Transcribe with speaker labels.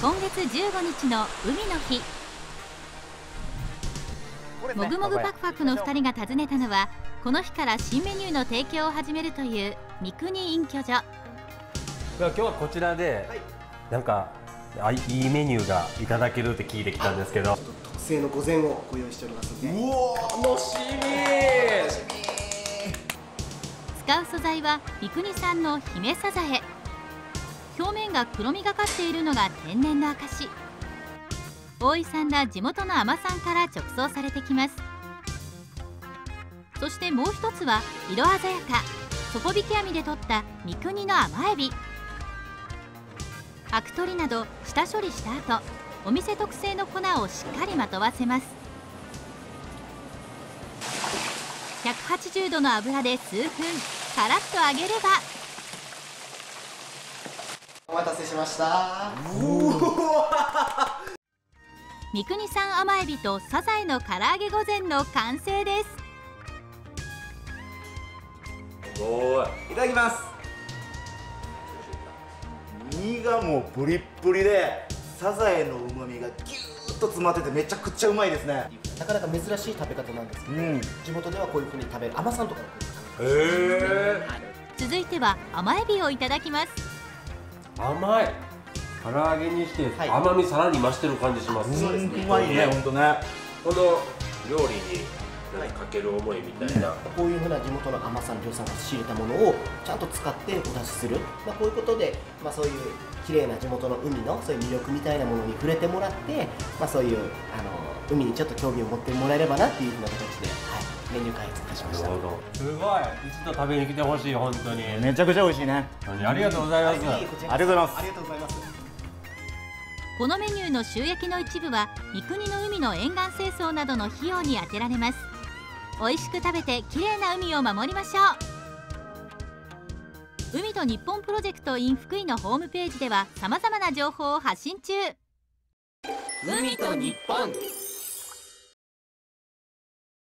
Speaker 1: 今月15日の海の日。もぐもぐパクパクの2人が訪ねたのはこの日から新メニューの提供を始めるという三国隠居所。
Speaker 2: 今日はこちらで、なんかあいいメニューがいただけるって聞いてきたんですけど。
Speaker 3: 特製の御膳をご用意しておりますので。
Speaker 4: うわ楽しみ。
Speaker 1: 使う素材は三国産の姫サザエ表面が黒みがかっているのが天然の証大井さんら地元の海女さんから直送されてきます。そしてもう一つは色鮮やか底引き網で取った三国の甘エビ。アク取りなど下処理した後お店特製の粉をしっかりまとわせます。180度の油で数分カラッと揚げれば
Speaker 3: 待たせしました。
Speaker 1: 三国産甘エビとサザエの唐揚げ御膳の完成です。
Speaker 2: すごい
Speaker 4: いただきます。身がもうプリップリでサザエのうまみがギューッと詰まっててめちゃくちゃうまいですね。
Speaker 3: なかなか珍しい食べ方なんですけど、
Speaker 4: うん。
Speaker 3: 地元ではこういうふうに食べる海女さんとかがこういうふうに
Speaker 2: へえ
Speaker 1: 続いては甘エビをいただきます
Speaker 2: 甘い。唐揚げにして
Speaker 3: はい。
Speaker 2: 甘みさらに増してる感じします、
Speaker 3: そうですね。
Speaker 4: うまいね本当ね。
Speaker 2: この料理にかかける思いみたいな、
Speaker 3: こういうふうな地元の海女さん漁師さんが仕入れたものをちゃんと使ってお出しする、まあ、こういうことで、まあ、そういう綺麗な地元の海のそういう魅力みたいなものに触れてもらって、まあ、そういうあの海にちょっと興味を持ってもらえればなっていうふうな形で、はい、メニュー開発いたしました。
Speaker 2: なるほど。すごい。一度食べに来てほしい本当に。
Speaker 4: めちゃくちゃ美味しいね。
Speaker 2: ありがとうございます、
Speaker 4: ありがとうございます。
Speaker 3: ありがとうございます。
Speaker 1: このメニューの収益の一部は三国の海の沿岸清掃などの費用に充てられます美味しく食べて綺麗な海を守りましょう。海と日本プロジェクト in 福井のホームページでは様々な情報を発信中。
Speaker 5: 海と日本。